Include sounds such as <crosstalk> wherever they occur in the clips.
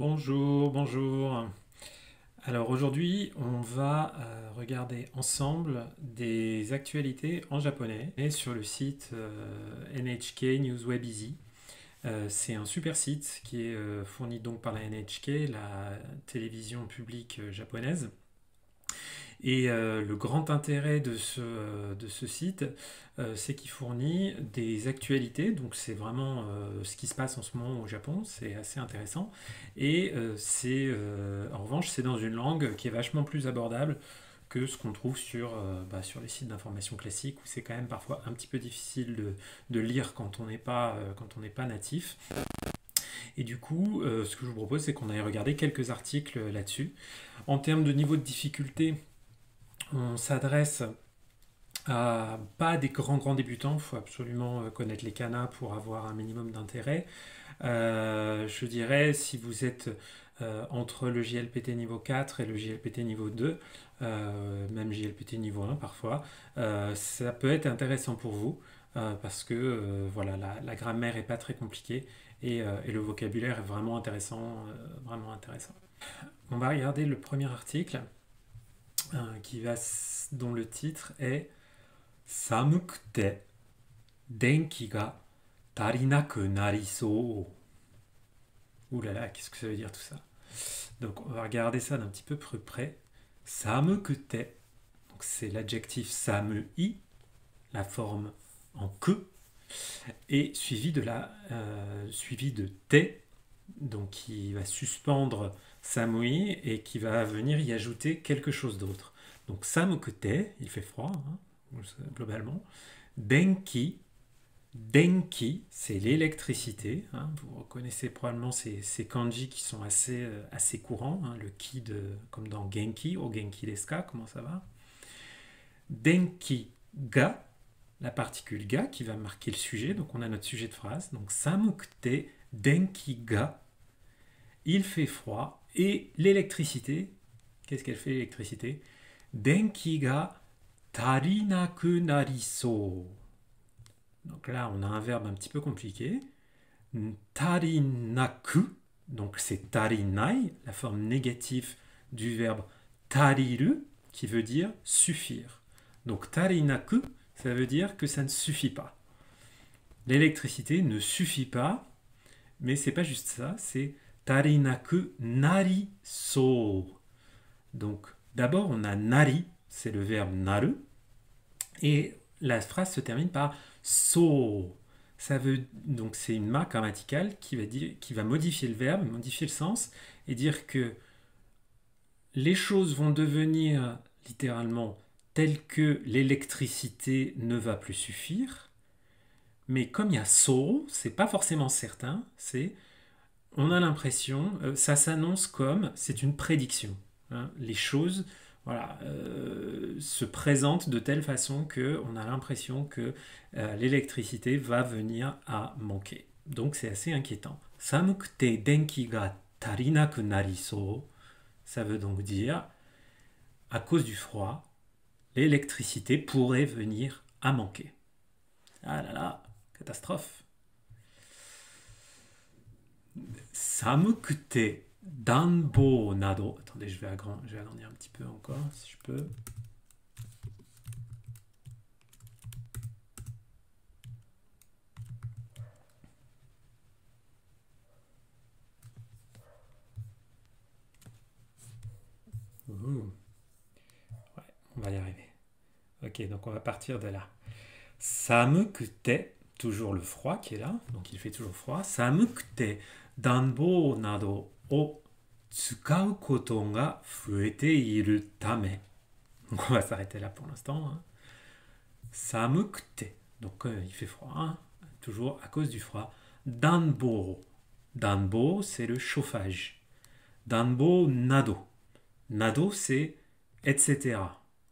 Bonjour, bonjour. Alors aujourd'hui, on va euh, regarder ensemble des actualités en japonais et sur le site euh, NHK News Web Easy. Euh, c'est un super site qui est fourni donc par la NHK, la télévision publique japonaise. Et le grand intérêt de ce, site, c'est qu'il fournit des actualités, donc c'est vraiment ce qui se passe en ce moment au Japon, c'est assez intéressant. Et c'est, en revanche, c'est dans une langue qui est vachement plus abordable que ce qu'on trouve sur, bah, sur les sites d'information classiques, où c'est quand même parfois un petit peu difficile de, de lire quand on n'est pas, quand on n'est pas natif. Et du coup, ce que je vous propose, c'est qu'on aille regarder quelques articles là-dessus. En termes de niveau de difficulté, on s'adresse à pas des grands grands débutants, il faut absolument euh, connaître les canas pour avoir un minimum d'intérêt. Euh, je dirais si vous êtes euh, entre le JLPT niveau 4 et le JLPT niveau 2, même JLPT niveau 1 parfois, ça peut être intéressant pour vous parce que voilà, la, grammaire est pas très compliquée et, et le vocabulaire est vraiment intéressant, vraiment intéressant. On va regarder le premier article. Euh, qui va, dont le titre est Samukute Denki ga tarinaku nariso. Ouh là là, qu'est-ce que ça veut dire tout ça? Donc on va regarder ça d'un petit peu plus près. Samukute, donc c'est l'adjectif samui, la forme en que, et suivi de la euh, suivi de te, donc qui va suspendre samui et qui va venir y ajouter quelque chose d'autre. Donc samukute, il fait froid, hein, globalement. Denki, denki, c'est l'électricité. Hein. vous reconnaissez probablement ces, kanji qui sont assez, euh, assez courants. Hein. le ki, de, comme dans genki, ou genki deska, comment ça va? Denki ga, la particule ga qui va marquer le sujet. Donc on a notre sujet de phrase. Donc samukute, denki ga, il fait froid, et l'électricité, qu'est-ce qu'elle fait l'électricité? Denki ga tarinaku nariso. Donc là, on a un verbe un petit peu compliqué. Tarinaku, donc c'est tarinai, la forme négative du verbe tariru, qui veut dire suffire. Donc tarinaku, ça veut dire que ça ne suffit pas. L'électricité ne suffit pas, mais c'est pas juste ça, c'est tarinaku nari so. Donc d'abord on a nari, c'est le verbe naru, et la phrase se termine par so. Ça veut donc c'est une marque grammaticale qui va dire qui va modifier le verbe, modifier le sens et dire que les choses vont devenir littéralement telles que l'électricité ne va plus suffire. Mais comme il y a so, c'est pas forcément certain, c'est on a l'impression, euh, ça s'annonce comme, c'est une prédiction. Hein. les choses voilà, euh, se présentent de telle façon que on a l'impression que euh, l'électricité va venir à manquer. Donc c'est assez inquiétant. Samukute denki ga tarinaku nariso, ça veut donc dire à cause du froid, l'électricité pourrait venir à manquer. Ah là là, catastrophe. Samukute Danbo Nado. Attendez, je vais, agrandir, un petit peu encore, si je peux. Ouais, on va y arriver. Ok, donc on va partir de là. Ça me toujours le froid qui est là, donc il fait toujours froid. Ça me. Danbo Nado. を使うことが増えているため。On va s'arrêter là pour l'instant. Hein. Samukte. Donc euh, il fait froid. Hein. Toujours à cause du froid. Danbo. Danbo, c'est le chauffage. Danbo nado. Nado, c'est etc.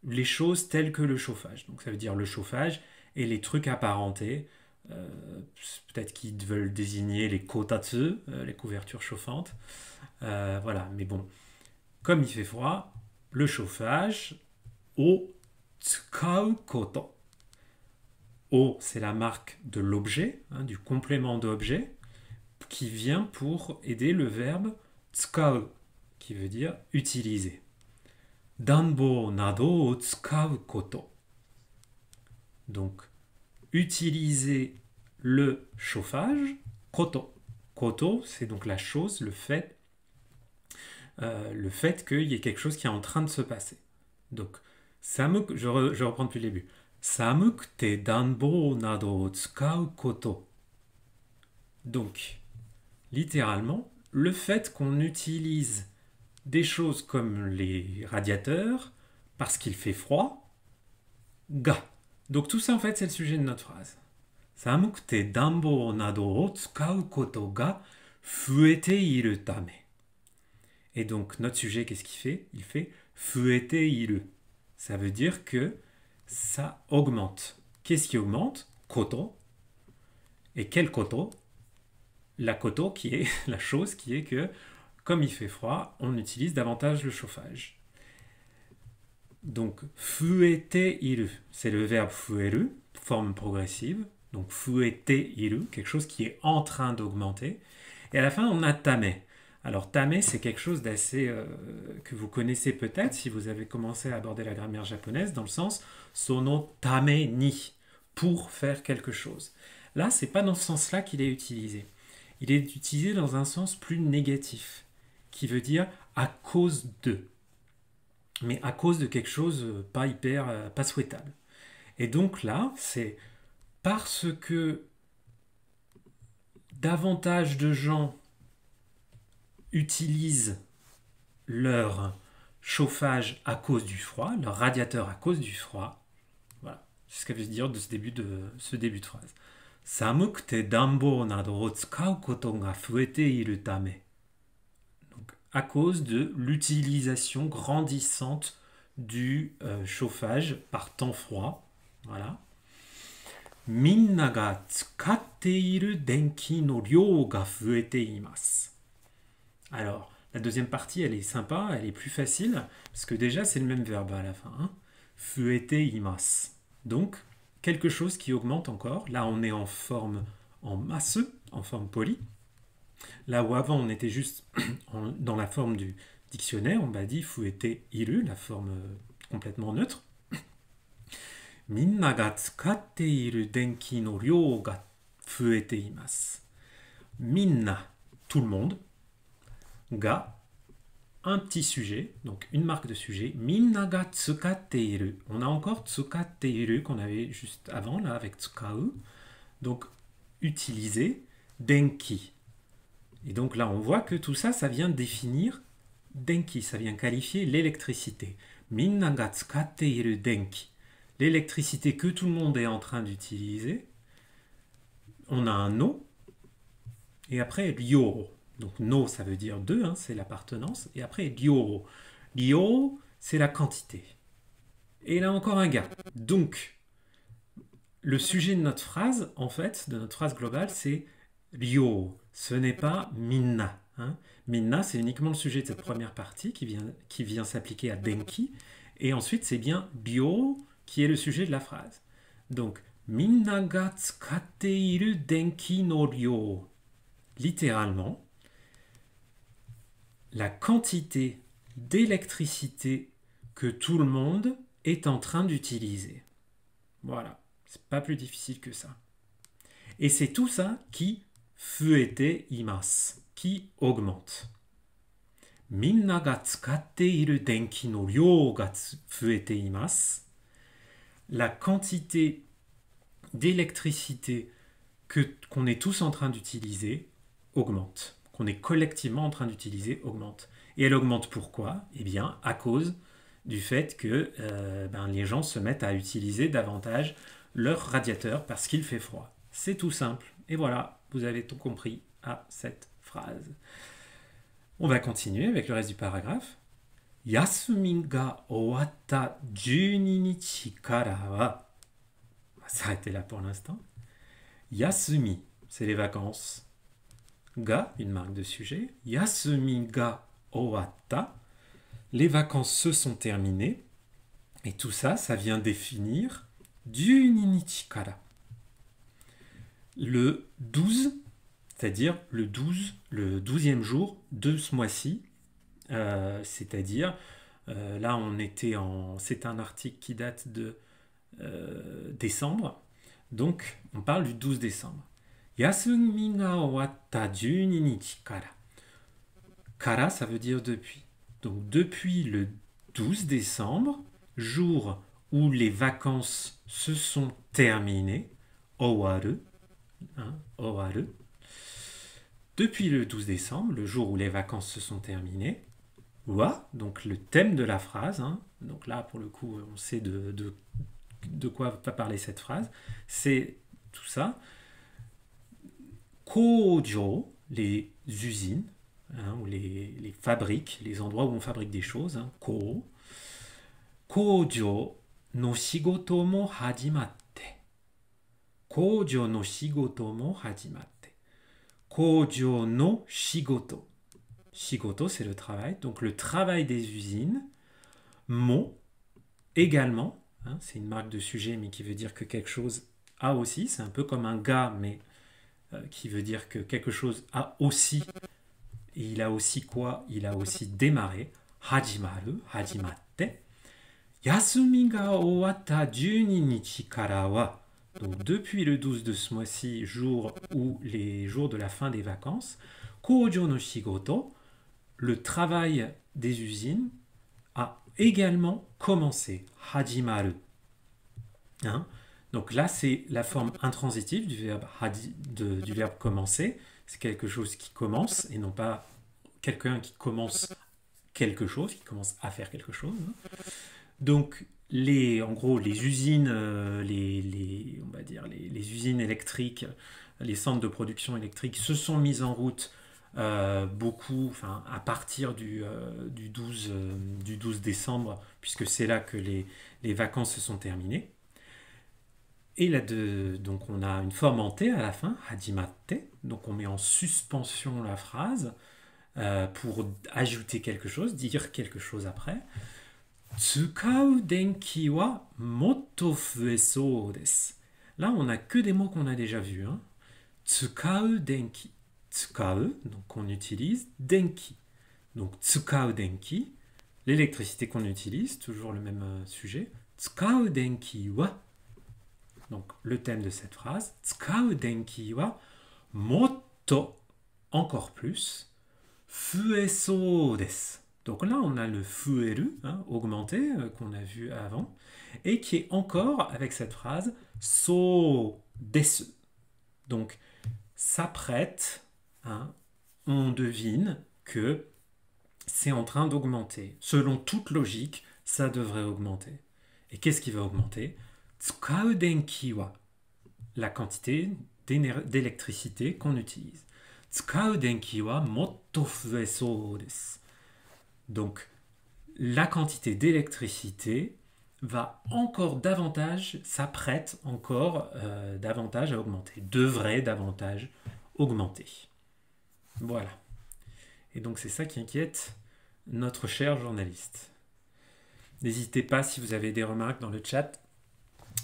Les choses telles que le chauffage. Donc ça veut dire le chauffage et les trucs apparentés. Euh, peut-être qu'ils veulent désigner les kotatsu, euh, les couvertures chauffantes. Euh, voilà, mais bon, comme il fait froid, le chauffage au tsukau koto. O, c'est la marque de l'objet, hein, du complément d'objet, qui vient pour aider le verbe tsukau qui veut dire utiliser. Danbo nado tsukau koto. Donc, utiliser le chauffage, koto. Koto, c'est donc la chose, le fait, euh, le fait qu'il y ait quelque chose qui est en train de se passer. Donc, samuk, je, je reprends depuis le début. Samukte danbo nado tsukau koto. Donc, littéralement, le fait qu'on utilise des choses comme les radiateurs parce qu'il fait froid, ga. Donc tout ça en fait c'est le sujet de notre phrase. Danbo nado o tsukau ga fuete iru tame. Et donc notre sujet qu'est-ce qu'il fait? Il fait fuete iru. Ça veut dire que ça augmente. Qu'est-ce qui augmente? Koto. Et quel koto? La koto qui est <laughs> la chose qui est que comme il fait froid, on utilise davantage le chauffage. Donc, fuete iru, c'est le verbe fueru, forme progressive. Donc, fuete iru, quelque chose qui est en train d'augmenter. Et à la fin, on a tame. Alors, tame, c'est quelque chose d'assez. euh, que vous connaissez peut-être si vous avez commencé à aborder la grammaire japonaise, dans le sens sono tame ni, pour faire quelque chose. Là, c'est pas dans ce sens-là qu'il est utilisé. Il est utilisé dans un sens plus négatif qui veut dire à cause de. Mais à cause de quelque chose euh, pas hyper, euh, pas souhaitable. Et donc là, c'est parce que davantage de gens utilisent leur chauffage à cause du froid, leur radiateur à cause du froid. Voilà, c'est ce qu'elle veut dire de ce début de, ce début de phrase. Samukute danbo nado o tsukau koto ga fuete iru tame à cause de l'utilisation grandissante du euh, chauffage par temps froid. Voilà. Minna ga tsukatte denki no ryou ga fuete. Alors, la deuxième partie, elle est sympa, elle est plus facile, parce que déjà, c'est le même verbe à la fin. Hein. Donc, quelque chose qui augmente encore. Là, on est en forme en masse, en forme polie. Là où avant on était juste <clears throat> dans la forme du dictionnaire, on m'a dit fuete iru, la forme euh, complètement neutre. <clears throat> Minna ga tsukatte iru denki no ryou ga fuete imasu. Minna, tout le monde. Ga, un petit sujet, donc une marque de sujet. Minna ga tsukatte iru. On a encore tsukatte iru qu'on avait juste avant, là, avec tsukau. Donc, utiliser. Denki, et donc là, on voit que tout ça, ça vient définir denki, ça vient qualifier l'électricité. Minna iru denki. L'électricité que tout le monde est en train d'utiliser. On a un no. Et après, ryo. Donc no, ça veut dire deux, hein, c'est l'appartenance. Et après, ryo. Ryo, c'est la quantité. Et là encore un ga. Donc, le sujet de notre phrase, en fait, de notre phrase globale, c'est ryo. Ce n'est pas minna. hein. Minna, c'est uniquement le sujet de cette première partie qui vient, qui vient s'appliquer à denki. Et ensuite, c'est bien ryo qui est le sujet de la phrase. Donc, minna ga tsukatte denki no ryo. Littéralement, la quantité d'électricité que tout le monde est en train d'utiliser. Voilà, c'est pas plus difficile que ça. Et c'est tout ça qui fuete imasu, qui augmente. Minna ga tsukatte iru denki no ryou ga fuete imasu. La quantité d'électricité que qu'on est tous en train d'utiliser augmente, qu'on est collectivement en train d'utiliser augmente. Et elle augmente pourquoi? Eh bien, à cause du fait que euh, ben, les gens se mettent à utiliser davantage leur radiateur parce qu'il fait froid. C'est tout simple. Et voilà, vous avez tout compris à cette phrase. On va continuer avec le reste du paragraphe. Yasumi ga owatta juninichi kara. On va s'arrêter là pour l'instant. Yasumi, c'est les vacances. Ga, une marque de sujet. Yasumi ga owatta. Les vacances se sont terminées. Et tout ça, ça vient définir juninichi kara. Le 12, c'est-à-dire le 12, le 12e jour de ce mois-ci, euh, c'est-à-dire euh, là on était en, c'est un article qui date de euh, décembre, donc on parle du 12 décembre. Yasumi ga owatta 12 nichi kara. Kara ça veut dire depuis. Donc depuis le 12 décembre, jour où les vacances se sont terminées, owaru, hein, depuis le 12 décembre, le jour où les vacances se sont terminées, wa, donc le thème de la phrase, hein, donc là pour le coup on sait de, de, de quoi va parler cette phrase, c'est tout ça. Kojo, les usines, hein, ou les, les, fabriques, les endroits où on fabrique des choses, hein, ko. Kojo no shigoto mo. Kojo no shigoto mo hajimatte. Kojo no shigoto. Shigoto, c'est le travail. Donc le travail des usines. Mo, également. Hein, c'est une marque de sujet, mais qui veut dire que quelque chose a aussi. C'est un peu comme un gars, mais euh, qui veut dire que quelque chose a aussi. Et il a aussi quoi? Il a aussi démarré. Hajimaru, hajimatte. Yasumi ga owatta 12 nichi kara donc depuis le 12 de ce mois-ci, jour ou les jours de la fin des vacances, Kojo no Shigoto, le travail des usines, a également commencé. Hajimaru. Hein? Donc là, c'est la forme intransitive du verbe, du verbe commencer. C'est quelque chose qui commence et non pas quelqu'un qui commence quelque chose, qui commence à faire quelque chose. Donc les, en gros, les usines, euh, les, on va dire, les, usines électriques, les centres de production électrique se sont mis en route euh, beaucoup, enfin, à partir du, euh, du, 12, du 12 décembre, puisque c'est là que les, vacances se sont terminées. Et là, donc on a une forme en T à la fin, hajimate, donc on met en suspension la phrase pour ajouter quelque chose, dire quelque chose après. Là, on n'a que des mots qu'on a déjà vus. Tsukau denki. Tsukau, donc on utilise. Denki. Donc tsukau denki. L'électricité qu'on utilise, toujours le même euh, sujet. Tsukau denki wa. Donc le thème de cette phrase. Tsukau denki wa motto. Encore plus. Fueso desu. Donc là, on a le fueru, hein, augmenté, euh, qu'on a vu avant, et qui est encore avec cette phrase so desu. Donc, s'apprête, hein, on devine que c'est en train d'augmenter. Selon toute logique, ça devrait augmenter. Et qu'est-ce qui va augmenter? Tsukau la quantité d'électricité qu'on utilise. Tsukau denki. Donc, la quantité d'électricité va encore davantage, s'apprête encore euh, davantage à augmenter, devrait davantage augmenter. Voilà. Et donc c'est ça qui inquiète notre cher journaliste. N'hésitez pas si vous avez des remarques dans le chat,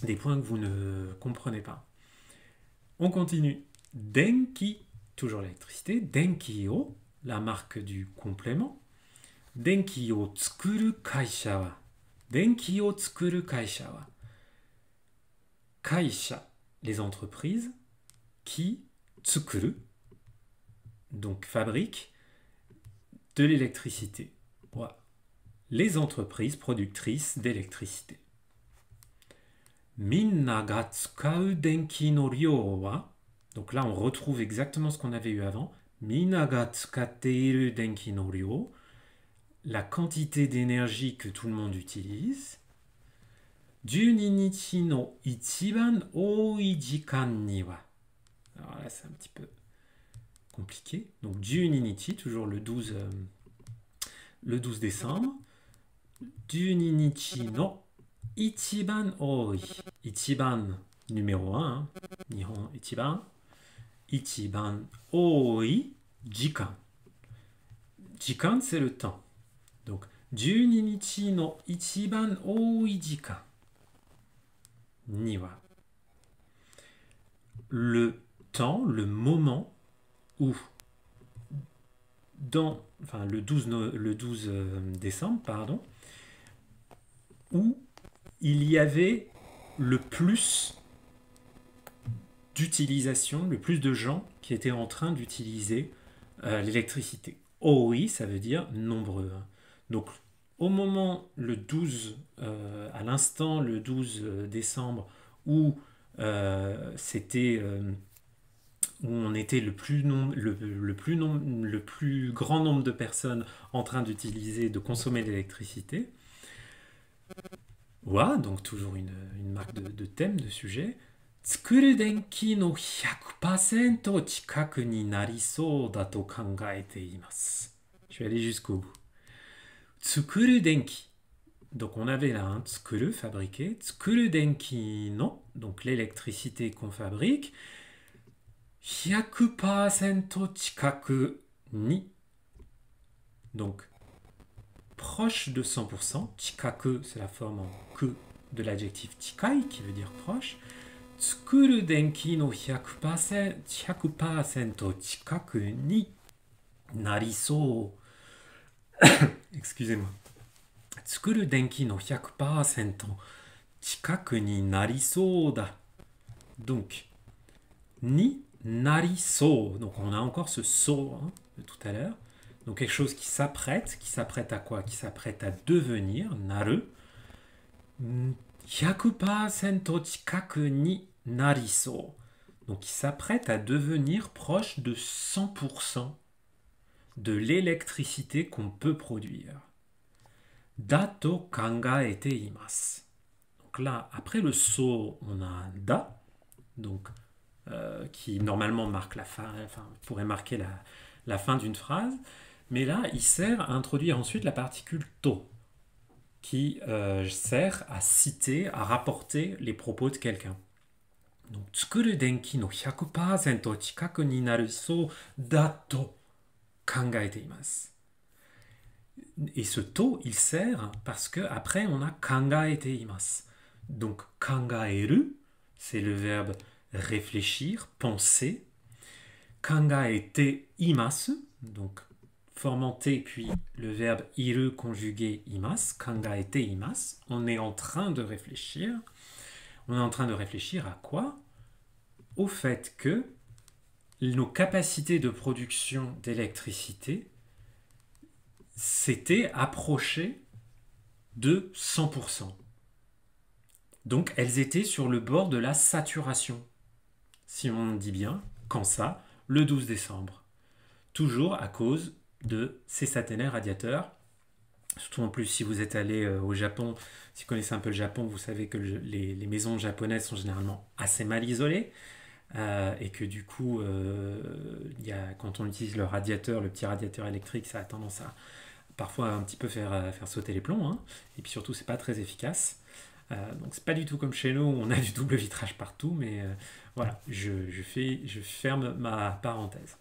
des points que vous ne comprenez pas. On continue. Denki, toujours l'électricité. Denki-o, la marque du complément. Denki o tsukuru kaisha wa. Denki o tsukuru kaisha wa. Kaisha, les entreprises qui tsukuru, donc fabriquent de l'électricité. Les entreprises productrices d'électricité. Minna ga tsukau denki no ryou wa. Donc là, on retrouve exactement ce qu'on avait eu avant. Minna ga tsukatte iru denki no ryou la quantité d'énergie que tout le monde utilise. Juninichi no ichiban oi jikan ni wa. Alors là, c'est un petit peu compliqué. Donc, Juninichi, toujours le 12, euh, le 12 décembre. Juninichi no ichiban oi. Ichiban, numéro 1. Hein. Nihon ichiban. Ichiban oi jikan. Jikan, c'est le temps. Donc, 12日の一番多い時間には le temps, le moment où, dans, enfin le 12, no- le 12 euh, décembre, pardon, où il y avait le plus d'utilisation, le plus de gens qui étaient en train d'utiliser euh, l'électricité. Oi, ça veut dire nombreux. hein. Donc, au moment, le 12, euh, à l'instant, le 12 décembre, où euh, c'était euh, où on était le plus, nom- le, le plus nom- le plus grand nombre de personnes en train d'utiliser, de consommer de l'électricité. Voilà, donc toujours une, une marque de, de thème, de sujet. 作る電気の100%近くになりそうだと考えています。Je vais aller jusqu'au bout. tsukuru denki. Donc on avait là un tsukuru fabriqué, tsukuru denki non, donc l'électricité qu'on fabrique. 100% chikaku ni. Donc proche de 100%, chikaku c'est la forme en ku de l'adjectif chikai qui veut dire proche. Tsukuru denki no 100%, 100% chikaku ni nariso. <coughs> excusez-moi, Tsukuru Denki no 100% Chikaku ni nariso da. Donc, ni nariso. Donc, on a encore ce so hein, de tout à l'heure. Donc, quelque chose qui s'apprête. Qui s'apprête à quoi? Qui s'apprête à devenir, naru. 100% Chikaku ni nariso. Donc, qui s'apprête à devenir proche de 100% de l'électricité qu'on peut produire. Dato kangaete imasu. Donc là, après le so, on a un da, donc euh, qui normalement marque la fin, enfin pourrait marquer la, fin d'une phrase, mais là, il sert à introduire ensuite la particule to, qui euh, sert à citer, à rapporter les propos de quelqu'un. Donc, tsukuru denki no 100% chikaku ni naru so dato kangaete. Et ce to, il sert parce que après on a kangaete imasu. Donc kangaeru, c'est le verbe réfléchir, penser. Kangaete imasu, donc formant T puis le verbe iru conjugué imasu, kangaete imasu. On est en train de réfléchir. On est en train de réfléchir à quoi? Au fait que nos capacités de production d'électricité s'étaient approchées de 100%. Donc elles étaient sur le bord de la saturation. Si on dit bien, quand ça Le 12 décembre. Toujours à cause de ces saténaires radiateurs. Surtout en plus, si vous êtes allé euh, au Japon, si vous connaissez un peu le Japon, vous savez que le- les, les maisons japonaises sont généralement assez mal isolées. Euh, et que du coup, euh, y a, quand on utilise le radiateur, le petit radiateur électrique, ça a tendance à parfois un petit peu faire, euh, faire sauter les plombs. hein. Et puis surtout, c'est pas très efficace. Euh, donc c'est pas du tout comme chez nous, on a du double vitrage partout, mais euh, voilà, je, je, fais, je ferme ma parenthèse.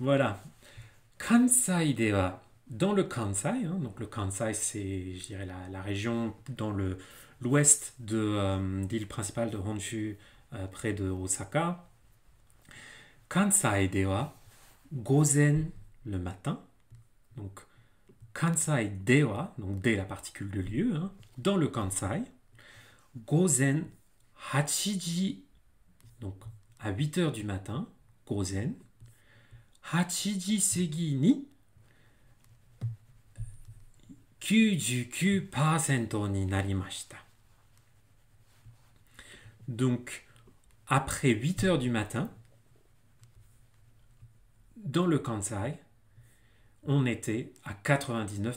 Voilà. Kansai dewa, dans le Kansai, hein, donc le Kansai c'est, je dirais, la, la région dans l'ouest de l'île principale de Honshu, près de Osaka. Kansai dewa, gozen le matin, donc Kansai dewa, donc dès la particule de lieu, hein, dans le Kansai, gozen hachiji, donc à 8 heures du matin, gozen, hachiji segi ni 99%になりました。Donc, après 8 heures du matin, dans le Kansai, on était à 99%.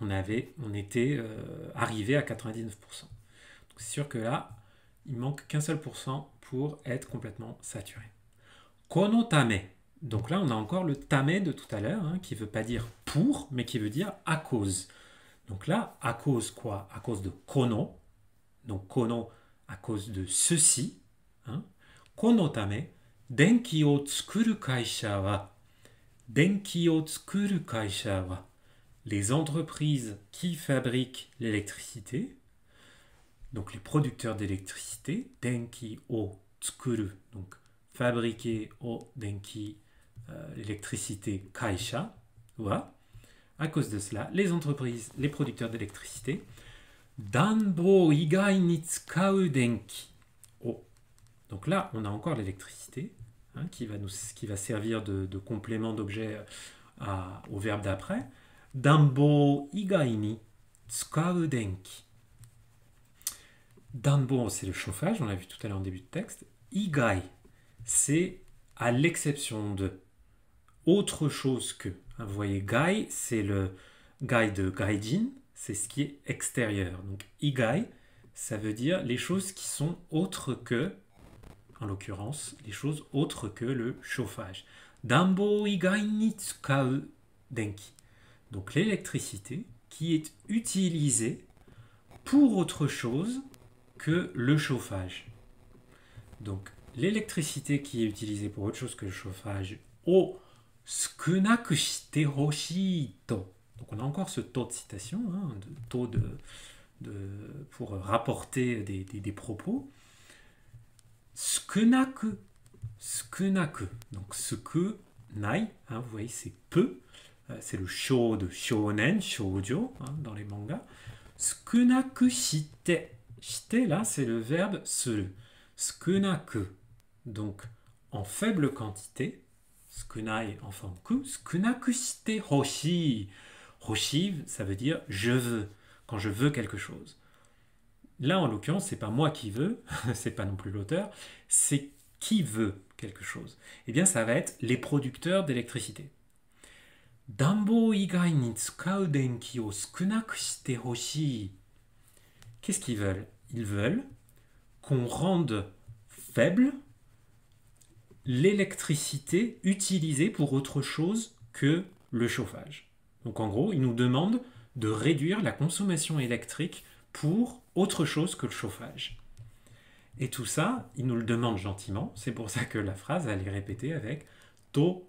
On, avait, on était euh, arrivé à 99%. Donc, c'est sûr que là, il manque qu'un seul pourcent pour être complètement saturé. Kono tame. Donc là, on a encore le tame de tout à l'heure, hein, qui ne veut pas dire pour, mais qui veut dire à cause. Donc là, à cause quoi? À cause de kono. Donc kono, à cause de ceci. Hein. Kono tame, denki o tsukuru kaisha wa. Denki o tsukuru kaisha wa. Les entreprises qui fabriquent l'électricité, donc les producteurs d'électricité, denki o tsukuru, donc denki, euh, l'électricité kaisha. À cause de cela, les entreprises, les producteurs d'électricité, danbo igai ni tsukau denki. Oh. Donc là, on a encore l'électricité hein, qui, va qui va servir de, complément d'objet au verbe d'après. Danbo igai ni tsukau denki. Danbo, c'est le chauffage, on l'a vu tout à l'heure en début de texte. Igai, c'est à l'exception de autre chose que. Hein, vous voyez, gai, c'est le gai de gaijin, c'est ce qui est extérieur. Donc, igai, ça veut dire les choses qui sont autres que, en l'occurrence, les choses autres que le chauffage. Dambo igai ni denki. Donc, l'électricité qui est utilisée pour autre chose que le chauffage. Donc, l'électricité qui est utilisée pour autre chose que le chauffage, au skunaku shite. Donc, on a encore ce taux de citation, hein, de taux de, pour rapporter des, propos. Skunaku, skunaku. Donc, ce que nai, hein, vous voyez, c'est peu. Euh, c'est le sho de shonen, shoujo, hein, dans les mangas. Skunaku shite. Shite, là, c'est le verbe se. Skunaku, donc en faible quantité. Skunai en forme ku. Skunaku shite hoshi. Hoshi, ça veut dire je veux, quand je veux quelque chose. Là, en l'occurrence, c'est pas moi qui veux, <laughs> c'est pas non plus l'auteur, c'est qui veut quelque chose. Eh bien, ça va être les producteurs d'électricité. Dambo igai ni tsukau denki. Qu'est-ce qu'ils veulent? Ils veulent qu'on rende faible l'électricité utilisée pour autre chose que le chauffage. Donc en gros, ils nous demandent de réduire la consommation électrique pour autre chose que le chauffage. Et tout ça, ils nous le demandent gentiment. C'est pour ça que la phrase, elle est répétée avec To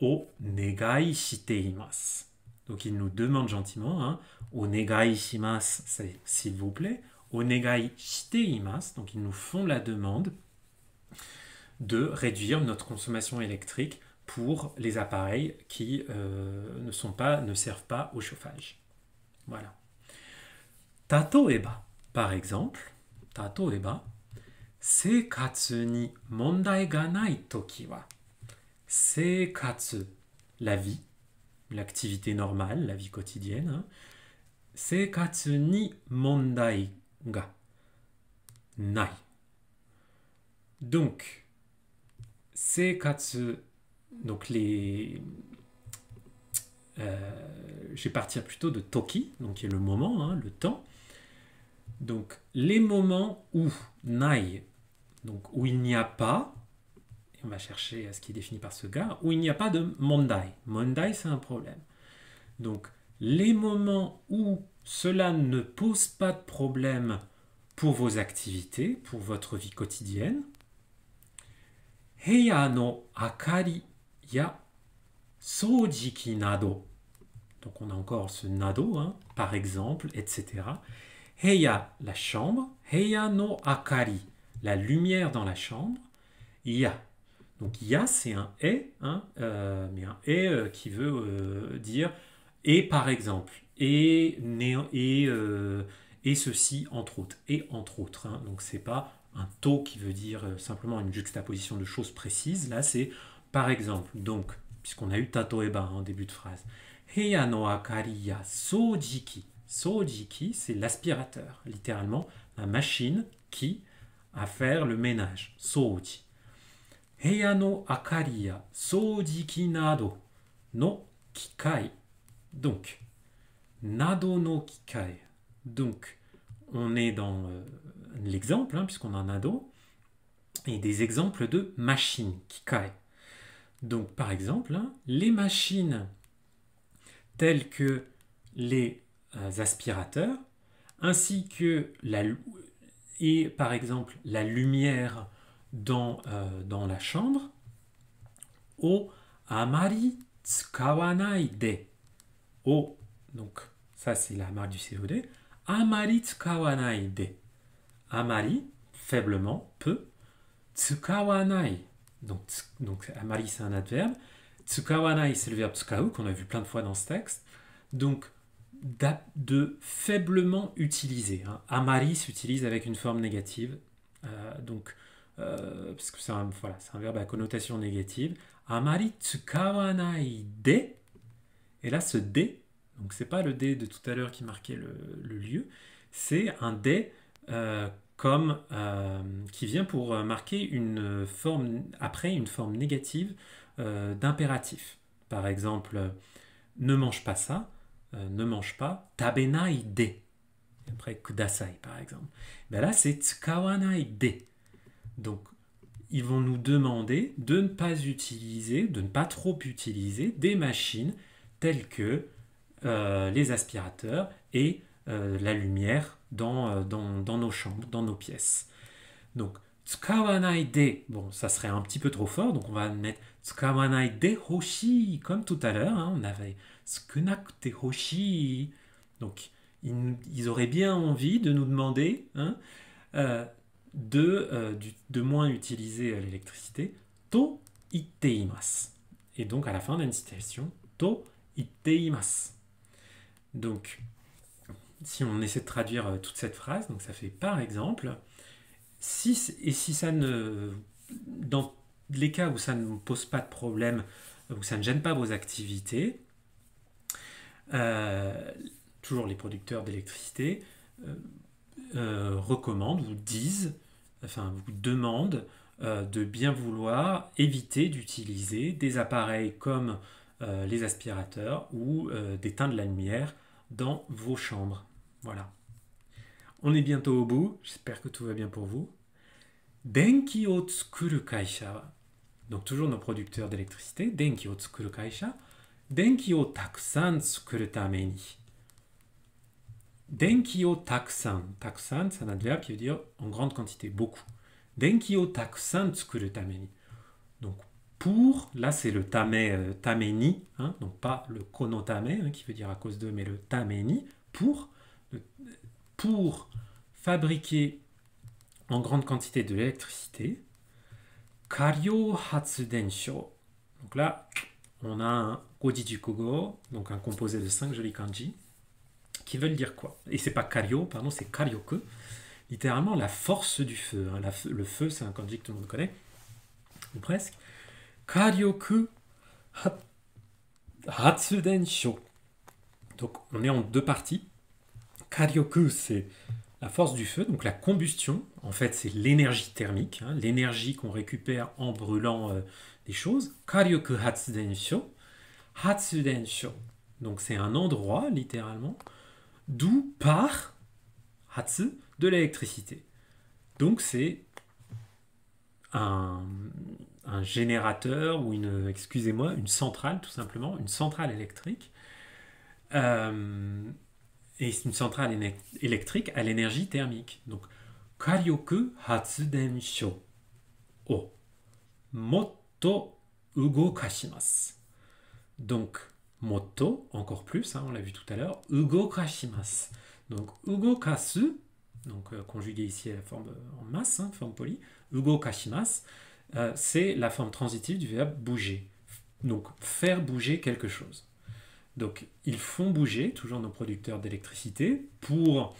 o negai shiteimasu. Donc ils nous demandent gentiment, hein, o negai c'est s'il vous plaît, o negai shiteimasu, donc ils nous font la demande de réduire notre consommation électrique pour les appareils qui euh, ne, sont pas, ne servent pas au chauffage. Voilà. Tatoeba, par exemple, tatoeba, seikatsu ni mondai ga nai toki wa. Seikatsu, la vie, l'activité normale, la vie quotidienne. Hein. Seikatsu ni mondai ga nai. Donc, seikatsu, donc les. Euh, je vais partir plutôt de toki, donc qui est le moment, hein, le temps. Donc, les moments où nai, donc où il n'y a pas, on va chercher ce qui est défini par ce gars, où il n'y a pas de mondai. Mondai, c'est un problème. Donc, les moments où cela ne pose pas de problème pour vos activités, pour votre vie quotidienne, heya no akari ya sojiki nado. Donc on a encore ce nado, hein, par exemple, etc. Heya, la chambre. Heya no akari, la lumière dans la chambre. Ya. Donc ya, c'est un et, hein, euh, mais un et euh, qui veut euh, dire et par exemple, et, et, et ceci entre autres, et entre autres. Hein. Donc c'est pas un taux qui veut dire simplement une juxtaposition de choses précises. Là, c'est par exemple. Donc, puisqu'on a eu tatoeba en début de phrase. Heya no akari ya sojiki. Sojiki, c'est l'aspirateur, littéralement la machine qui à faire le ménage. Soji. Heya no akari ya sojiki nado no kikai. Donc, nado no kikai. Donc, on est dans euh, l'exemple, hein, puisqu'on a un ado, et des exemples de machines, kikai. Donc, par exemple, hein, les machines telles que les euh, aspirateurs, ainsi que la, et par exemple la lumière dans, euh, dans la chambre, o amari tsukawanai de. Donc ça c'est la marque du COD, amari tsukawanai de. Amari, faiblement, peu. Tsukawanai, Donc, donc amari, c'est un adverbe. Tsukawanai, c'est le verbe tsukau, qu'on a vu plein de fois dans ce texte. Donc, de faiblement utilisé. Hein. Amari s'utilise avec une forme négative. Euh, donc, euh, parce que c'est un, voilà, un verbe à connotation négative. Amari tsukawanai de. Et là, ce de, donc c'est pas le de de tout à l'heure qui marquait le, lieu, c'est un de euh, comme qui vient pour marquer une forme après une forme négative d'impératif. Par exemple, ne mange pas ça ne mange pas, tabenai de. Après, kudasai, par exemple. Ben là, c'est tsukawanai de. Donc, ils vont nous demander de ne pas utiliser, de ne pas trop utiliser des machines telles que euh, les aspirateurs et euh, la lumière dans, euh, dans, nos chambres, dans nos pièces. Donc, tsukawanai de, bon, ça serait un petit peu trop fort, donc on va mettre tsukawanai de hoshi, comme tout à l'heure, hein, on avait tsukunakute hoshi. Donc, ils, auraient bien envie de nous demander hein, euh, de, euh, de moins utiliser l'électricité. To itteimasu. Et donc, à la fin d'une citation, to itteimasu. Donc, si on essaie de traduire euh, toute cette phrase, donc ça fait par exemple, et si ça ne. Dans les cas où ça ne pose pas de problème, où ça ne gêne pas vos activités, euh, toujours les producteurs d'électricité euh, euh, recommandent ou disent, enfin vous demandent de bien vouloir éviter d'utiliser des appareils comme les aspirateurs ou d'éteindre la lumière dans vos chambres. Voilà. On est bientôt au bout. J'espère que tout va bien pour vous. Denki. Donc toujours nos producteurs d'électricité. Denki o tsukuru kaisha. Denki o takusan tsukuru tame ni. Denki o c'est un adverbe qui veut dire en grande quantité, beaucoup. Denki o tsukuru tame. Donc pour, là c'est le tame, euh, tameni, hein, donc pas le konotame hein, qui veut dire à cause de, mais le tameni, pour pour fabriquer en grande quantité de l'électricité. Karyo hatsudensho. Donc là, on a un Ojijikugo, donc un composé de cinq jolis kanji, qui veulent dire quoi? Et c'est pas karyo, pardon, c'est karyoku, littéralement la force du feu. Hein. le feu, c'est un kanji que tout le monde connaît, ou presque. Karyoku Hatsudensho. Donc on est en deux parties. Karyoku, c'est la force du feu, donc la combustion. En fait, c'est l'énergie thermique, hein, l'énergie qu'on récupère en brûlant euh, des choses. Karyoku Hatsudensho. Hatsudensho. Donc c'est un endroit, littéralement, d'où part Hatsu de l'électricité. Donc c'est un, générateur ou une, excusez-moi, une centrale tout simplement, une centrale électrique. Euh, et une centrale électrique à l'énergie thermique. Donc, Karyoku Hatsudensho o Motto Ugokashimasu. Donc, moto, encore plus, hein, on l'a vu tout à l'heure, ugokashimasu. Donc, ugokasu, donc euh, conjugué ici à la forme euh, en masse, hein, forme polie, ugokashimasu, euh, c'est la forme transitive du verbe bouger. Donc, faire bouger quelque chose. Donc, ils font bouger, toujours nos producteurs d'électricité, pour,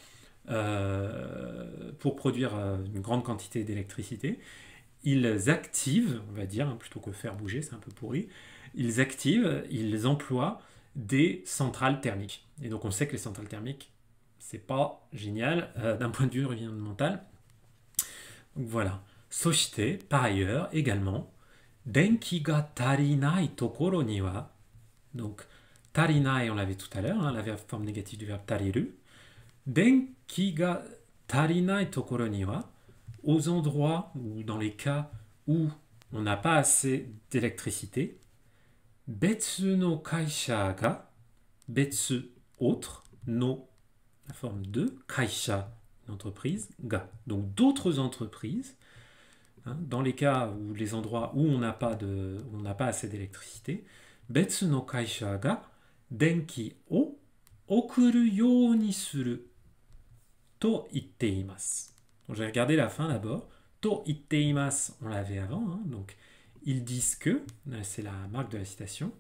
pour produire une grande quantité d'électricité. Ils activent, on va dire, hein, plutôt que faire bouger, c'est un peu pourri, ils activent, ils emploient des centrales thermiques. Et donc on sait que les centrales thermiques, c'est pas génial euh, d'un point de vue environnemental. Donc voilà. Soshite, par ailleurs, également, denki ga tarinai tokoro. Donc tarinai, on l'avait tout à l'heure, hein, la forme négative du verbe tariru. Denki ga tarinai. Aux endroits ou dans les cas où on n'a pas assez d'électricité, Betsu no kaisha ga, betsu autre, no la forme de, kaisha une entreprise, ga. Donc d'autres entreprises, hein, dans les cas où les endroits où on n'a pas pas assez d'électricité, betsu no kaisha ga denki o okuru you ni suru to itteimasu. Donc j'ai regardé la fin d'abord. To itteimasu, on l'avait avant, hein, donc ils disent que, c'est la marque de la citation,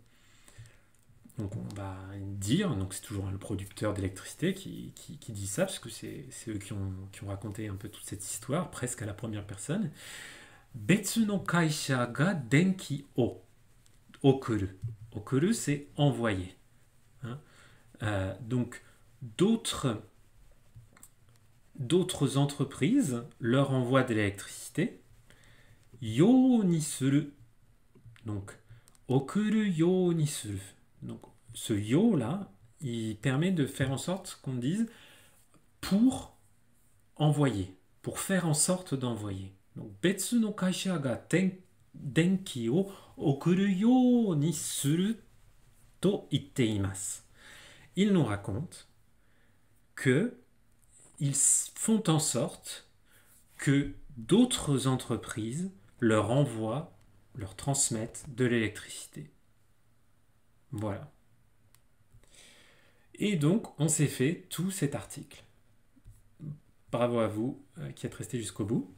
donc on va dire, donc c'est toujours le producteur d'électricité qui, qui, dit ça, parce que c'est eux qui ont, qui ont, raconté un peu toute cette histoire, presque à la première personne. Betsu no kaisha ga denki o okuru. Okuru, c'est envoyer. Euh, donc d'autres entreprises leur envoient de l'électricité. Yo ni suru. Donc, okuru yo ni suru. Donc, ce yo là, il permet de faire en sorte qu'on dise pour envoyer, pour faire en sorte d'envoyer. Donc, betsu no kaisha ga denki o okuru yo ni suru to itte imasu. Il nous raconte que ils font en sorte que d'autres entreprises leur envoient, leur transmettent de l'électricité. Voilà. Et donc, on s'est fait tout cet article. Bravo à vous euh, qui êtes resté jusqu'au bout.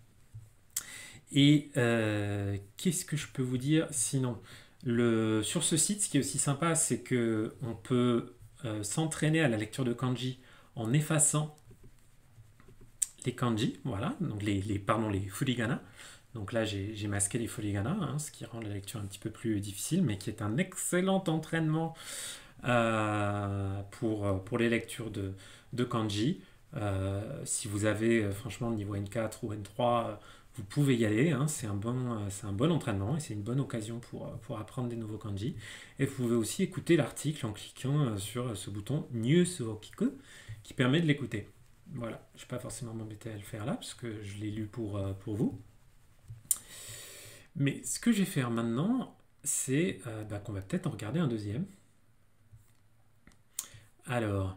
Et euh, qu'est-ce que je peux vous dire sinon? Le, Sur ce site, ce qui est aussi sympa, c'est que on peut euh, s'entraîner à la lecture de kanji en effaçant les kanji, voilà, donc les, les, pardon, les furigana. Donc là, j'ai masqué les furigana, hein, ce qui rend la lecture un petit peu plus difficile, mais qui est un excellent entraînement euh, pour, les lectures de, kanji. Euh, si vous avez franchement niveau N4 ou N3, vous pouvez y aller. Hein, c'est un, bon, un bon entraînement et c'est une bonne occasion pour, pour apprendre des nouveaux kanji. Et vous pouvez aussi écouter l'article en cliquant sur ce bouton News qui permet de l'écouter. Voilà, je ne vais pas forcément m'embêter à le faire là, parce que je l'ai lu pour, euh, pour vous. Mais ce que je vais faire maintenant, c'est euh, bah, qu'on va peut-être en regarder un deuxième. Alors,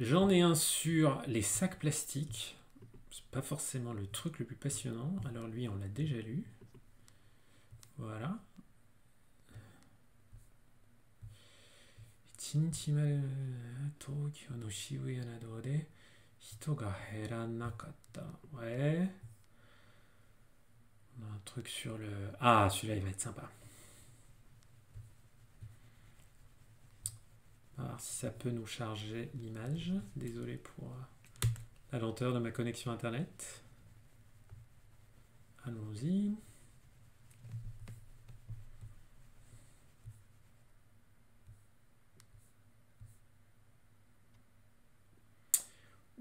j'en ai un sur les sacs plastiques. Pas forcément le truc le plus passionnant. Alors lui, on l'a déjà lu. Voilà. Ouais. Un truc sur le. Ah, celui-là, il va être sympa. Voir si ça peut nous charger l'image. Désolé pour la lenteur de ma connexion internet. Allons-y.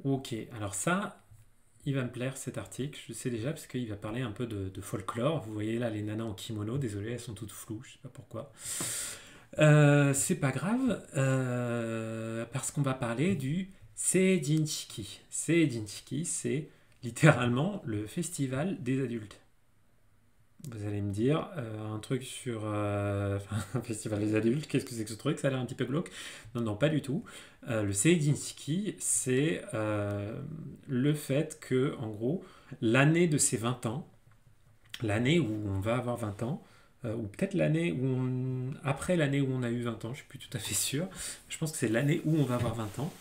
Ok, alors ça, il va me plaire cet article, je sais déjà, parce qu'il va parler un peu de, folklore. Vous voyez là les nanas en kimono, désolé, elles sont toutes floues, je sais pas pourquoi. Euh, c'est pas grave, euh, parce qu'on va parler du Seijinchiki. Seijinchiki, c'est littéralement le festival des adultes. Vous allez me dire euh, un truc sur euh, <laughs> un festival des adultes, qu'est-ce que c'est que ce truc? Ça a l'air un petit peu glauque. Non, non, pas du tout. Euh, le Seijinski, c'est le fait que, en gros, l'année de ses 20 ans, l'année où on va avoir 20 ans, ou peut-être l'année où on... après l'année où on a eu 20 ans, je ne suis plus tout à fait sûr, je pense que c'est l'année où on va avoir 20 ans,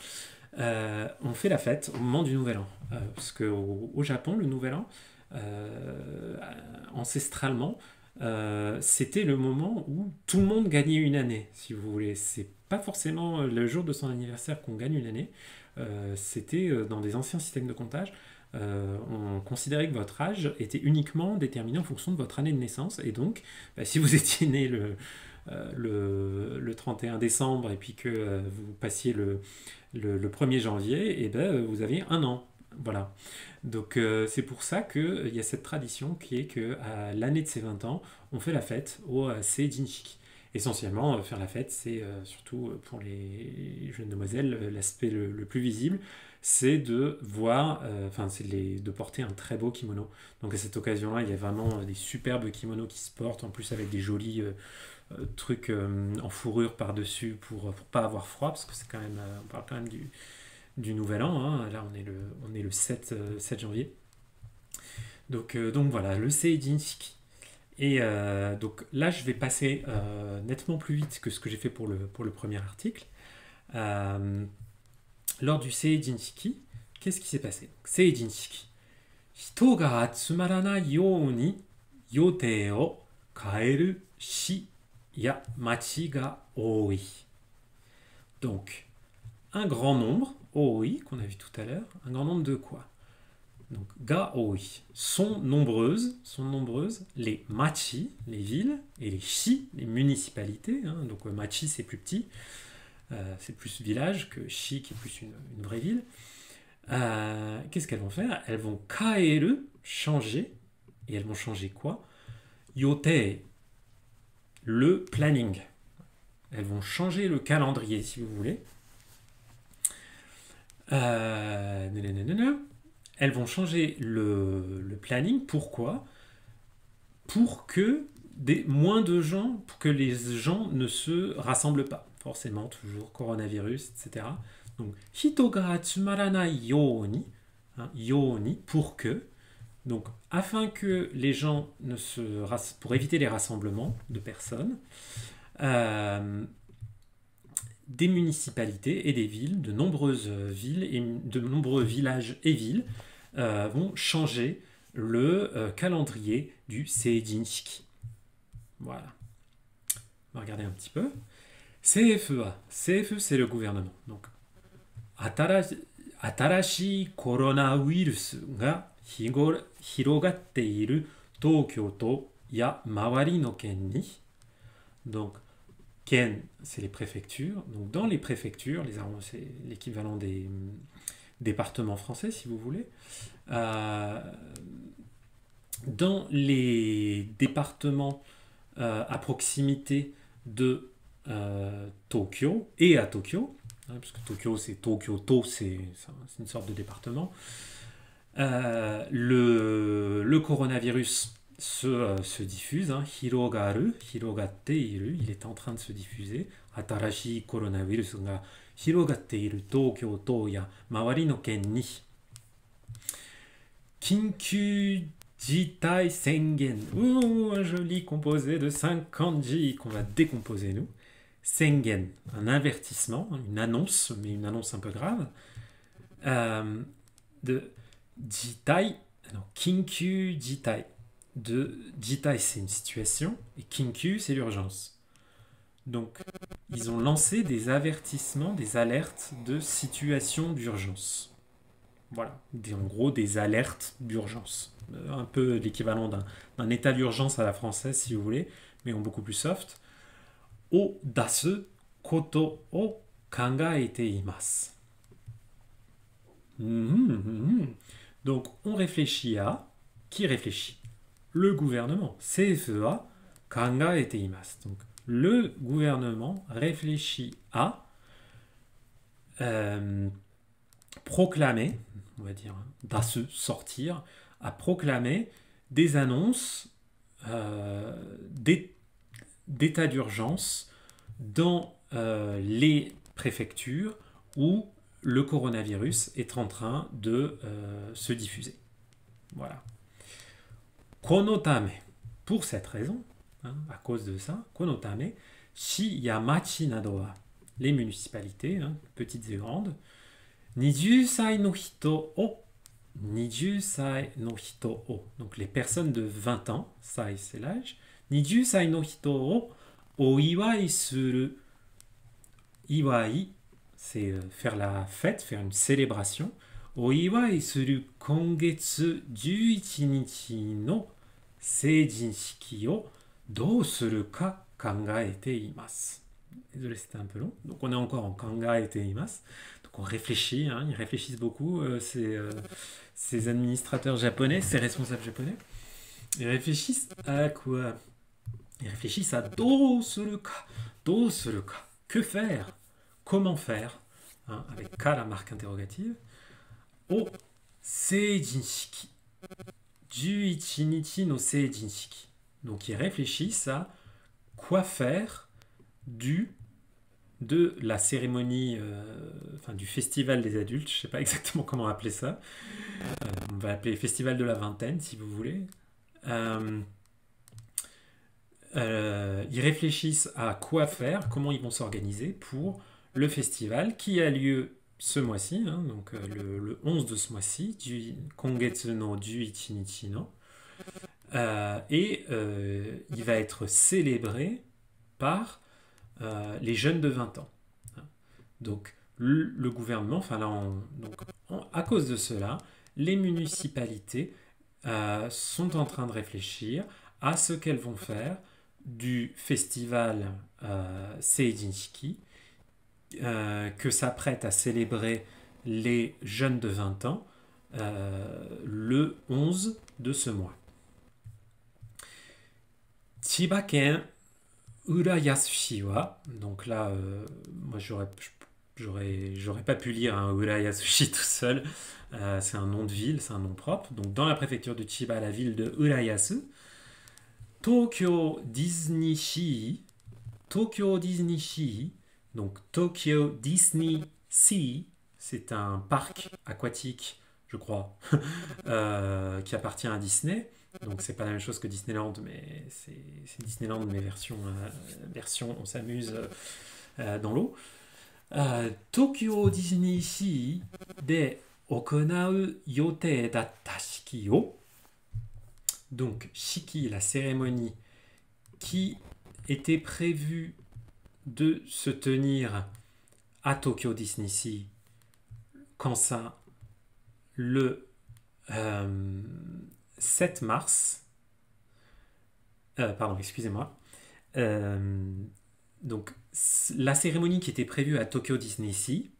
on fait la fête au moment du Nouvel An. parce qu'au au Japon, le Nouvel An, euh, ancestralement, euh, c'était le moment où tout le monde gagnait une année, si vous voulez. C'est pas forcément le jour de son anniversaire qu'on gagne une année. Euh, c'était dans des anciens systèmes de comptage. on considérait que votre âge était uniquement déterminé en fonction de votre année de naissance. Et donc, bah, si vous <laughs> étiez né le, le, 31 décembre et puis que vous passiez le, le, 1er janvier, et eh ben, vous aviez un an. Voilà. Donc euh, c'est pour ça qu'il euh, y a cette tradition qui est que à l'année de ses 20 ans, on fait la fête au euh, Seijinshiki. Essentiellement, faire la fête, c'est surtout pour les jeunes demoiselles, l'aspect le, plus visible, c'est de voir, enfin c'est de porter un très beau kimono. Donc à cette occasion-là, il y a vraiment des superbes kimonos qui se portent, en plus avec des jolis trucs en fourrure par-dessus pour ne pas avoir froid, parce que c'est quand même, on parle quand même du, du Nouvel An. Hein. Là, on est le, on est le 7, 7 euh, janvier. Donc, euh, donc voilà, le Seijinshiki. Et euh, donc là, je vais passer nettement plus vite que ce que j'ai fait pour le, pour le premier article. lors du Seijinshiki, qu'est-ce qui s'est passé? Seijinshiki. Hito ga atsumarana you ni yote o kaeru shi ya machi ga oi. Donc, un grand nombre, oi, qu'on a vu tout à l'heure, un grand nombre de quoi? Donc, ga oi. Sont nombreuses, sont nombreuses les machi, les villes, et les shi, les municipalités. hein. donc, euh, machi, c'est plus petit. Euh, c'est plus village que shi, qui est plus une, vraie ville. Euh, Qu'est-ce qu'elles vont faire? Elles vont kaeru, changer. Et elles vont changer quoi? Yote, le planning. Elles vont changer le calendrier, si vous voulez. Euh, elles vont changer le, planning. Pourquoi? Pour que des, moins de gens, pour que les gens ne se rassemblent pas. Forcément, toujours coronavirus, etc. Donc, hito ga tsumaranai yoni, hein, yoni, pour que. Donc, afin que les gens ne se pour éviter les rassemblements de personnes, euh, des municipalités et des villes, de nombreuses villes et de nombreux villages et villes euh, vont changer le euh, calendrier du Seijinshiki. Voilà. On va regarder un petit peu. CFA. CFE, c'est le gouvernement. Donc, 新し新しいコロナウイルスが日ご広がっている東京都や周りの県に donc ken c'est les préfectures donc dans les préfectures les arrondissements, c'est l'équivalent des hum, départements français si vous voulez Euh, dans les départements euh, à proximité de euh, Tokyo et à Tokyo hein, parce que Tokyo c'est Tokyo To c'est c'est un- c'est une sorte de département euh, le, le coronavirus se, euh, se diffuse, hein, hirogaru, hirogatte il est en train de se diffuser. Atarashi coronavirus ga hirogatte iru Tokyo to ya mawari no ken ni. Jitai sengen. Ouh, un joli composé de 5 kanji qu'on va décomposer nous. Sengen, un avertissement, une annonce, mais une annonce un peu grave. Euh, de jitai, kinkyu jitai. De jitai, c'est une situation, et kinkyu, c'est l'urgence. Donc, ils ont lancé des avertissements, des alertes de situation d'urgence. Voilà, en gros des alertes d'urgence. Euh, Un peu l'équivalent d'un état d'urgence à la française, si vous voulez, mais en beaucoup plus soft. O dasu koto o kangaete imasu. Donc, on réfléchit à. Qui réfléchit? Le gouvernement. CFEA kangaete imasu. Donc, le gouvernement réfléchit à euh, proclamer, on va dire, à se sortir, à proclamer des annonces euh, d'é- d'état d'urgence dans euh, les préfectures où le coronavirus est en train de euh, se diffuser. Voilà. Konotame, pour cette raison, hein, à cause de ça, konotame, shi yamachi nado wa, les municipalités, hein, petites et grandes, niju sai no hito o, niju sai no hito o, donc les personnes de 20 ans, sai c'est l'âge, niju sai no hito o, o iwai suru, iwai c'est euh, faire la fête, faire une célébration お祝いする今月11日の成人式をどうするか考えています。Désolé, c'était un peu long. Donc on est encore en kangaete imasu. Donc on réfléchit, hein, ils réfléchissent beaucoup, euh, ces, euh, ces administrateurs japonais, ces responsables japonais. Ils réfléchissent à quoi Ils réfléchissent à dosuruka, dosuruka, que faire Comment faire hein, Avec K la marque interrogative. O seijinshiki. 11 nichi no seijinshiki. Donc ils réfléchissent à quoi faire du de la cérémonie, euh, enfin du festival des adultes, je sais pas <laughs> exactement comment appeler ça. Euh, on va appeler festival de la vingtaine si vous voulez. Euh, ils réfléchissent à quoi faire, comment ils vont s'organiser pour le festival qui a lieu ce mois-ci, hein, donc euh, le, le 11 de ce mois-ci, du Kongetsu no. Euh, et euh, il va être célébré par les jeunes de 20 ans. Donc le, gouvernement, enfin là, à cause de cela, les municipalités sont en train de réfléchir à ce qu'elles vont faire du festival Seijinshiki euh, que s'apprête à célébrer les jeunes de 20 ans euh, le 11 de ce mois. Chibaken Urayasushi wa, donc là, euh, moi j'aurais, j'aurais, pas pu lire un Urayasushi <laughs> tout seul, c'est un nom de ville, c'est un nom propre. Donc dans la préfecture de Chiba, la ville de Urayasu, Tokyo Disney Tokyo Disney donc Tokyo Disney Sea, c'est un parc aquatique, je crois, <laughs> euh, qui appartient à Disney. Donc c'est pas la même chose que Disneyland, mais c'est Disneyland, mais version, euh, version on s'amuse euh, dans l'eau. Tokyo Disney Sea de okonau yote. Donc shiki, la cérémonie qui était prévue de se tenir à Tokyo Disney Sea quand ça le euh, 7 mars euh, pardon excusez-moi Euh, donc la cérémonie qui était prévue à Tokyo Disney Sea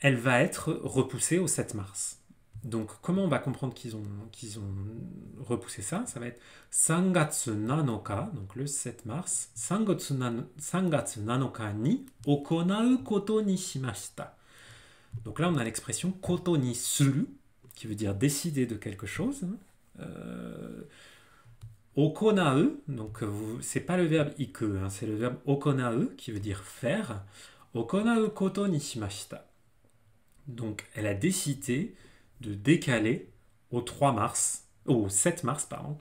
elle va être repoussée au 7 mars donc comment on va comprendre qu'ils ont, repoussé ça? Ça va être Sangatsu nanoka, donc le 7 mars, Sangatsu, nan- Sangatsu nanoka ni okonau koto ni shimashita. Donc là, on a l'expression koto ni suru, qui veut dire décider de quelque chose. hein. Euh, okonau, donc c'est pas le verbe iku, hein, c'est le verbe okonau, qui veut dire faire. Okonau koto ni shimashita. Donc elle a décidé de décaler au 3 mars, au 7 mars, pardon,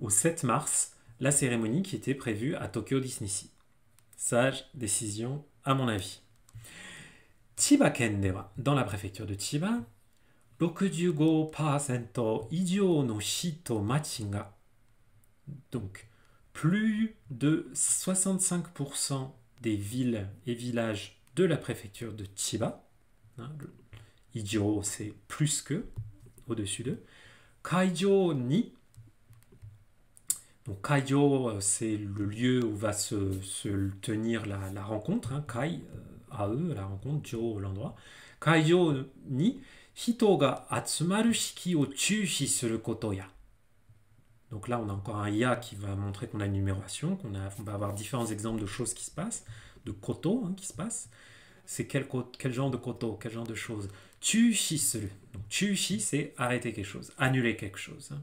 au 7 mars, la cérémonie qui était prévue à Tokyo Disney Sea. Sage décision, à mon avis. Chiba ken dewa, dans la préfecture de Chiba, 65% Donc, plus de 65% des villes et villages de la préfecture de Chiba, hein, ijo c'est plus que, au-dessus de, kaijo ni donc Kaijo, c'est le lieu où va se, se tenir la, rencontre, hein, Kai, euh, AE, la rencontre, Jo, l'endroit. Kaijo ni hito ga atsumaru shiki o koto ya. Donc là, on a encore un ya qui va montrer qu'on a une numération, qu'on va avoir différents exemples de choses qui se passent, de koto hein, qui se passent. C'est quel, quel genre de koto, quel genre de choses? Chushi. Donc chushi, c'est arrêter quelque chose, annuler quelque chose. hein.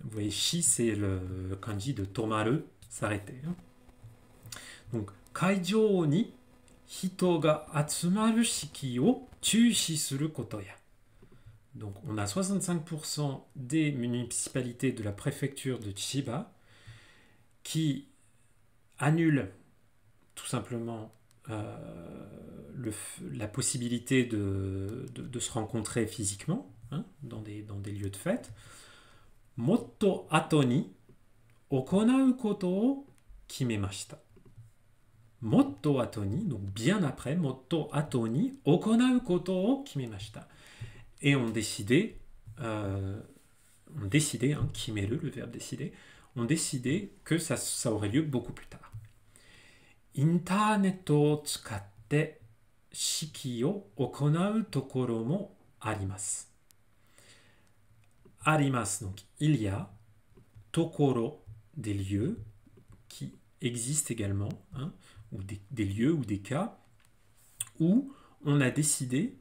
Vous voyez, shi, c'est le kanji de tomaru, s'arrêter. hein. Donc, kaijo ni hito ga atsumaru shiki o suru koto ya. Donc, on a 65% des municipalités de la préfecture de Chiba qui annulent tout simplement le f- la possibilité de, de- de se rencontrer physiquement hein, dans, des, dans des lieux de fête. Motto ato ni okonau koto o kimemashita. Motto ato ni, donc bien après, motto ato ni okonau koto o kimemashita. Et on décidait, euh, on décidait, hein, kimelu, le verbe décider, on décidait que ça, ça aurait lieu beaucoup plus tard. インターネットを使って式を行うところもあります。あります。Donc, il y a tokoro, des lieux qui existent également, hein, ou des, des lieux ou des cas où on a décidé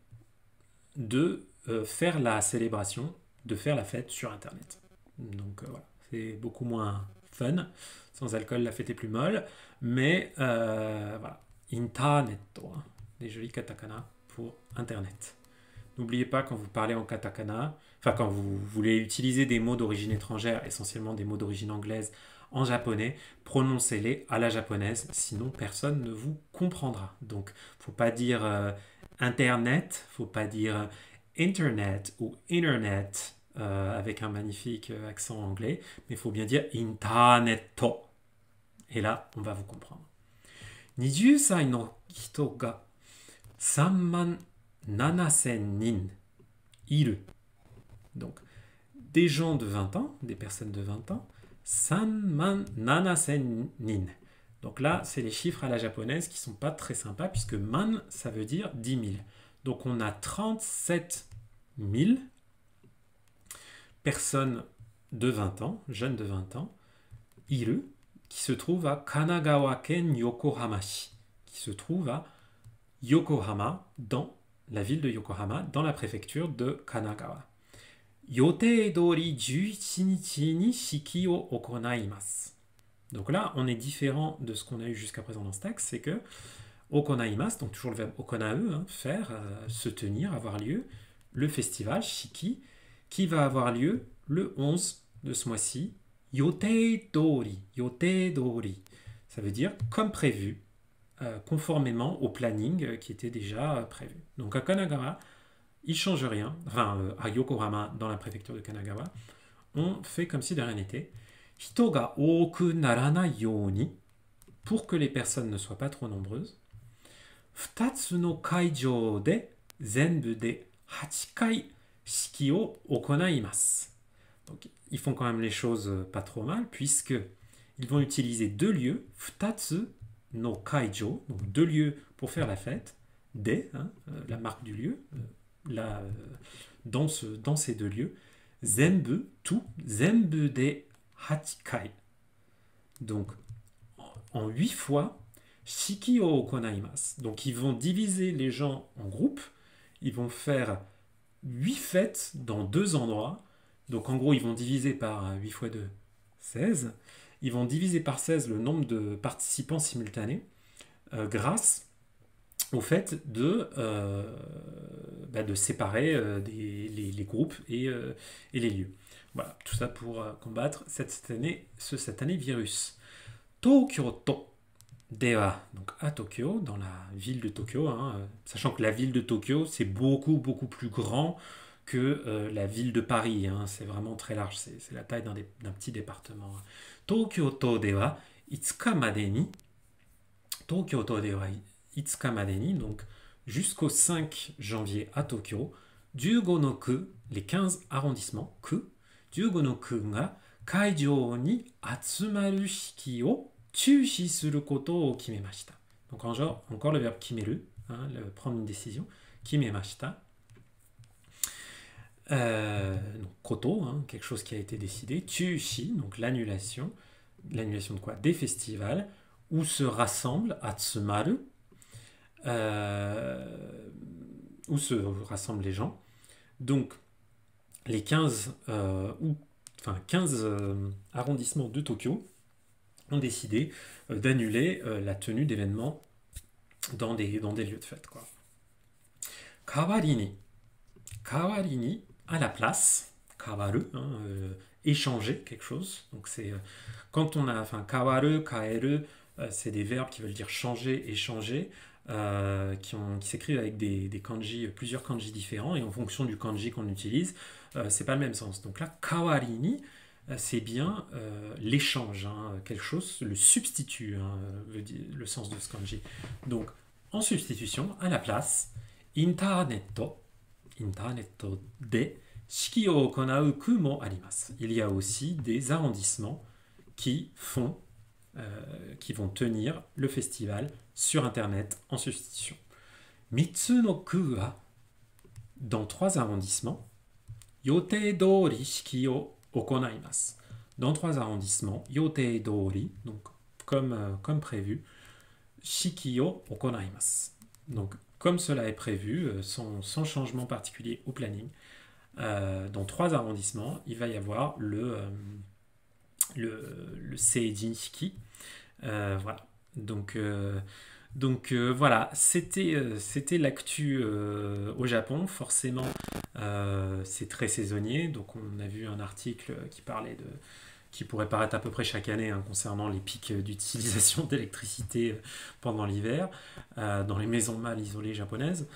de euh, faire la célébration, de faire la fête sur Internet. Donc euh, voilà, c'est beaucoup moins fun. Sans alcool, la fête est plus molle. Mais euh, voilà, Internet, des jolis katakana pour Internet. N'oubliez pas quand vous parlez en katakana, enfin quand vous voulez utiliser des mots d'origine étrangère, essentiellement des mots d'origine anglaise, en japonais, prononcez-les à la japonaise, sinon personne ne vous comprendra. Donc, faut pas dire euh, internet, faut pas dire internet ou internet, avec un magnifique accent anglais, mais faut bien dire internet. Et là, on va vous comprendre. 20歳の人が3万7000人いる。Donc, des gens de 20 ans, des personnes de 20 ans, 3万7000人. Donc là, c'est les chiffres à la japonaise qui sont pas très sympas puisque man, ça veut dire 10 000. Donc on a 37 000 personnes de 20 ans, jeunes de 20 ans, iru, qui se trouvent à Kanagawa Ken Yokohamashi, qui se trouve à Yokohama, dans la ville de Yokohama, dans la préfecture de Kanagawa. Yote dori 11 nichi ni shiki o okonaimasu. Donc là, on est différent de ce qu'on a eu jusqu'à présent dans ce texte, c'est que okonaimasu, donc toujours le verbe okonae, hein, faire, euh, se tenir, avoir lieu, le festival shiki, qui va avoir lieu le 11 de ce mois-ci, yote dori, yote dori. Ça veut dire comme prévu, euh, conformément au planning euh, qui était déjà prévu. Donc à Kanagawa, il ne change rien, enfin à Yokohama, dans la préfecture de Kanagawa, on fait comme si de rien n'était. Pour que les personnes ne soient pas trop nombreuses, Donc, ils font quand même les choses pas trop mal, puisque ils vont utiliser deux lieux, futatsu no kaijo, donc deux lieux pour faire la fête, des, hein, euh, la marque du lieu, euh, euh, dans, ce, dans ces deux lieux, zenbu, tout, zenbu de Hachikai. Donc, en huit fois, Shiki o okonaimasu. Donc, ils vont diviser les gens en groupes. Ils vont faire huit fêtes dans deux endroits. Donc, en gros, ils vont diviser par 8 fois 2, 16. Ils vont diviser par 16 le nombre de participants simultanés euh, grâce au fait de, euh, bah, de séparer euh, les, groupes et, et les lieux. Voilà, tout ça pour euh, combattre cette, année, ce satané virus. Tokyo to donc à Tokyo, dans la ville de Tokyo, hein, euh, sachant que la ville de Tokyo, c'est beaucoup, beaucoup plus grand que euh, la ville de Paris. Hein, c'est vraiment très large, c'est la taille d'un petit département. Tokyo to Dewa, Itsuka. Tokyo to Dewa, Itsuka donc jusqu'au 5 janvier à Tokyo. Jugo no ku, les 15 arrondissements, ku, donc en genre, encore le verbe kimeru, hein, prendre une décision, kimemashita. Euh, donc, koto, hein, quelque chose qui a été décidé. Chushi, donc l'annulation. L'annulation de quoi? Des festivals où se rassemblent, atsumaru, euh, où se rassemblent les gens. Donc, les 15, euh, ou, enfin, 15 euh, arrondissements de Tokyo ont décidé d'annuler la tenue d'événements dans des, dans des lieux de fête. Kawarini. Kawarini, à la place, kawaru, hein, échanger quelque chose. Donc c'est quand on a, enfin, kawaru, kaeru, c'est des verbes qui veulent dire changer, échanger. Euh, qui, s'écrivent avec des, kanji, plusieurs kanji différents, et en fonction du kanji qu'on utilise, euh, c'est pas le même sens. Donc là, kawarini, euh, c'est bien l'échange, hein, quelque chose, le substitut, hein, le, sens de ce kanji. Donc, en substitution, à la place, interneto, interneto de shiki o okonau ku mo arimasu. Il y a aussi des arrondissements qui font euh, qui vont tenir le festival sur Internet en substitution. Mitsu no ku dans trois arrondissements, yote dori shiki. Dans trois arrondissements, yote dori, donc comme, euh, comme prévu, shiki o okonaimasu. Donc comme cela est prévu, euh, sans, sans changement particulier au planning, dans trois arrondissements, il va y avoir le, le, le. Euh, voilà. Donc, euh, donc euh, voilà, c'était c'était l'actu au Japon. Forcément, c'est très saisonnier. Donc on a vu un article qui parlait de qui pourrait paraître à peu près chaque année hein, concernant les pics d'utilisation <laughs> d'électricité pendant l'hiver dans les maisons mal isolées japonaises.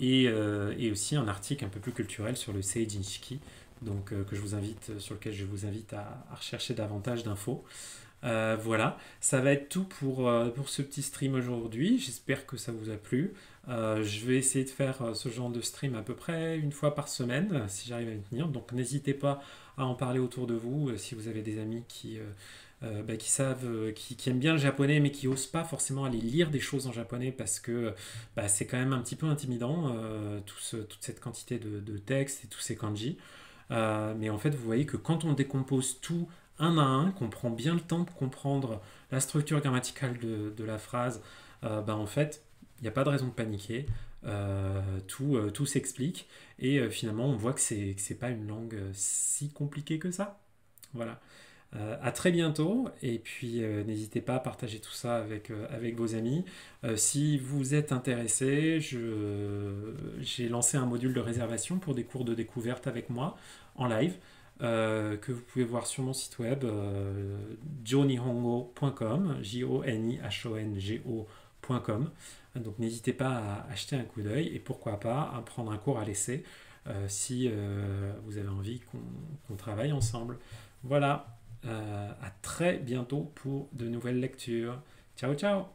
Et, et, aussi un article un peu plus culturel sur le Seijinshiki, donc, que je vous invite, sur lequel je vous invite à, rechercher davantage d'infos. Euh, voilà, ça va être tout pour, euh, pour ce petit stream aujourd'hui. J'espère que ça vous a plu. Euh, je vais essayer de faire ce genre de stream à peu près une fois par semaine, si j'arrive à me tenir. Donc n'hésitez pas à en parler autour de vous, si vous avez des amis qui, bah, qui savent, qui, aiment bien le japonais, mais qui n'osent pas forcément aller lire des choses en japonais parce que bah, c'est quand même un petit peu intimidant, toute cette quantité de, de textes et tous ces kanji. mais en fait, vous voyez que quand on décompose tout un à un, qu'on prend bien le temps pour comprendre la structure grammaticale de, la phrase, euh, ben en fait, il n'y a pas de raison de paniquer. Euh, tout, euh, tout s'explique et finalement on voit que c'est pas une langue si compliquée que ça. Voilà. À très bientôt et puis n'hésitez pas à partager tout ça avec, avec vos amis. si vous êtes intéressé, j'ai lancé un module de réservation pour des cours de découverte avec moi en live. Euh, que vous pouvez voir sur mon site web euh, jonihongo.com, J-O-N-I-H-O-N-G-O.com. Donc n'hésitez pas à acheter un coup d'œil et pourquoi pas à prendre un cours à l'essai euh, si vous avez envie qu'on travaille ensemble. Voilà, à très bientôt pour de nouvelles lectures. Ciao ciao